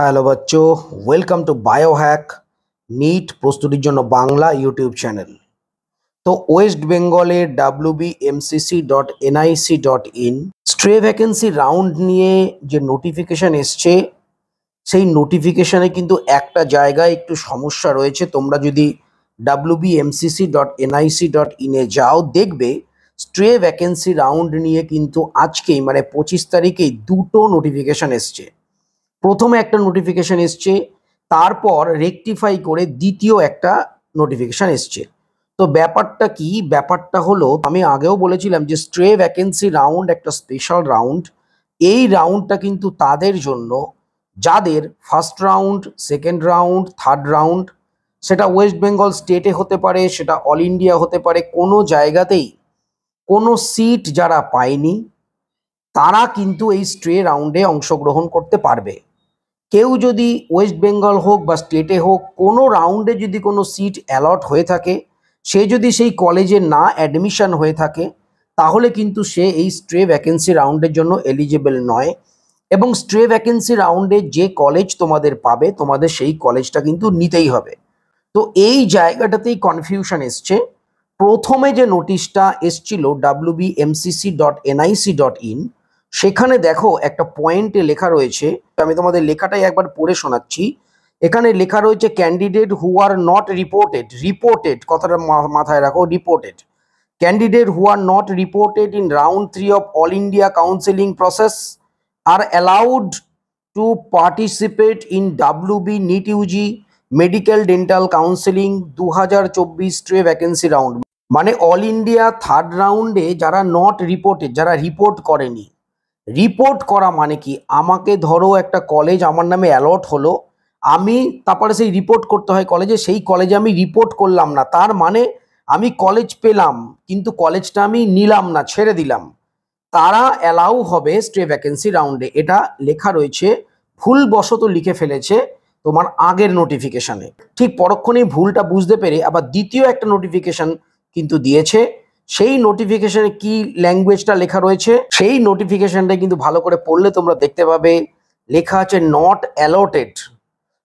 Hello বাচ্চো welcome to Biohack NEET প্রস্তুতির জন্য বাংলা ইউটিউব চ্যানেল তো ওয়েস্ট বেঙ্গলের WB MCC dot NIC dot in stray vacancy round নিয়ে যে নোটিফিকেশন এসছে, সেই নোটিফিকেশনে কিন্তু একটা জায়গায় একটু সমস্যা রয়েছে। তোমরা যদি WB MCC dot NIC dot ইনে যাও, দেখবে স্ট্রে ভ্যাকেন্সি রাউন্ড নিয়ে কিন্তু আজকেই মানে পঁচিশ তারিখেই দুটো নোটিফিকেশন এসছে। প্রথমে একটা নোটিফিকেশন এসছে, তারপর রেকটিফাই করে দ্বিতীয় একটা নোটিফিকেশন এসছে। তো ব্যাপারটা কি? ব্যাপারটা হলো, আমি আগেও বলেছিলাম যে স্ট্রে ভ্যাকেন্সি রাউন্ড একটা স্পেশাল রাউন্ড এই রাউন্ডটা কিন্তু তাদের জন্য, যাদের first round second round third round সেটা ওয়েস্ট বেঙ্গল স্টেটে হতে পারে, সেটা অল ইন্ডিয়া হতে পারে, কোনো জায়গাতেই কোনো সিট যারা পায়নি, তারা কিন্তু এই স্ট্রে রাউন্ডে অংশগ্রহণ করতে পারবে। কেউ যদি ওয়েস্ট বেঙ্গল হোক বা স্টেটে হোক, কোনো রাউন্ডে যদি কোনো সিট অ্যালট হয়ে থাকে, সে যদি সেই কলেজে না অ্যাডমিশন হয়ে থাকে, তাহলে কিন্তু সে এই স্ট্রে ভ্যাকেন্সি রাউন্ডের জন্য এলিজিবল নয়। এবং স্ট্রে ভ্যাকেন্সি রাউন্ডে যে কলেজ তোমাদের পাবে, তোমাদের সেই কলেজটা কিন্তু নিতেই হবে। তো এই জায়গাটাতেই কনফিউশন এসছে। প্রথমে যে নোটিশটা এসছিল WB MCC dot NIC dot in সেখানে দেখো একটা পয়েন্টে লেখা রয়েছে আমি তোমাদের লেখাটাই একবার পড়ে শোনাচ্ছি। এখানে লেখা রয়েছে candidate who are not reported reported কথাটা মাথায় রাখো reported candidate who are not reported in round three of all India counselling process are allowed to participate in WB NEET UG medical dental counselling দু হাজার চব্বিশ stray vacancy round মানে all India third রাউন্ডে যারা not reported যারা report করেনি report করা মানে কি? আমাকে ধরো একটা কলেজ আমার নামে অ্যালট হলো, আমি তারপরে সেই রিপোর্ট করতে হয় কলেজে সেই কলেজে আমি রিপোর্ট করলাম না। তার মানে আমি কলেজ পেলাম, কিন্তু কলেজটা আমি নিলাম না, ছেড়ে দিলাম। তারা অ্যালাউ হবে স্টে ভ্যাকেন্সি রাউন্ডে এটা লেখা রয়েছে, ভুলবশত লিখে ফেলেছে তোমার আগের নোটিফিকেশনে ঠিক পরক্ষণেই ভুলটা বুঝতে পেরে আবার দ্বিতীয় একটা নোটিফিকেশন কিন্তু দিয়েছে। সেই নোটিফিকেশনে কি ল্যাঙ্গুয়েজটা লেখা রয়েছে, সেই নোটিফিকেশনটা কিন্তু ভালো করে পড়লে তোমরা দেখতে পাবে, লেখা আছে নট অ্যালটেড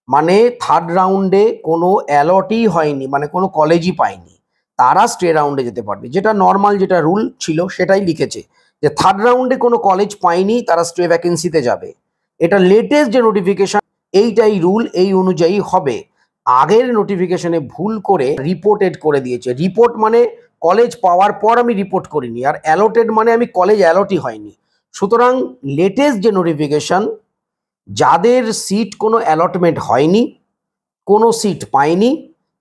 মানে থার্ড রাউন্ডে কোনো অ্যালটই হয়নি মানে কোনো কলেজই পায়নি, তারা স্টে রাউন্ডে যেতে পারবে, যেটা নর্মাল যেটা রুল ছিল সেটাই লিখেছে, যে থার্ড রাউন্ডে কোনো কলেজ পায়নি, তারা স্টে ভ্যাকেন্সিতে যাবে, এটা লেটেস্ট যে নোটিফিকেশন এইটাই রুল এই অনুযায়ী হবে, আগের নোটিফিকেশনে ভুল করে রিপোর্টেড করে দিয়েছে রিপোর্ট মানে কলেজ পাওয়ার পর আমি রিপোর্ট করিনি। আর অ্যালোটেড মানে আমি কলেজ অ্যালটই হয়নি। সুতরাং লেটেস্ট যে নোটিফিকেশন যাদের সিট কোনো অ্যালটমেন্ট হয়নি, কোনো সিট পায়নি,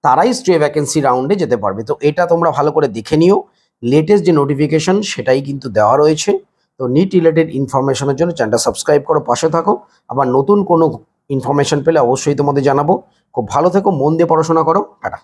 তারাই স্টে ভ্যাকেন্সি রাউন্ডে যেতে পারবে। তো এটা তোমরা ভালো করে দেখে নিও। লেটেস্ট যে নোটিফিকেশন সেটাই কিন্তু দেওয়া রয়েছে। তো নিট রিলেটেড ইনফরমেশনের জন্য চ্যানেলটা সাবস্ক্রাইব করো, পাশে থাকো। আবার নতুন কোনো ইনফরমেশন পেলে অবশ্যই তোমাদের জানাব। খুব ভালো থেকো, মন দিয়ে পড়াশোনা করো। টাটা।